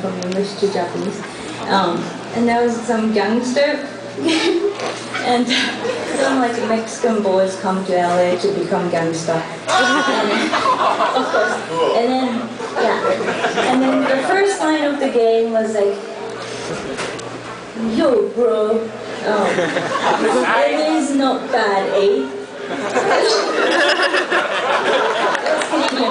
from English to Japanese. Um, and there was some gangster, and some like Mexican boys come to LA to become gangster. And, of course. And then, yeah. And then the first line of the game was like, Yo, bro. Um, it is not bad, eh?